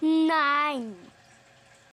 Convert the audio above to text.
nine.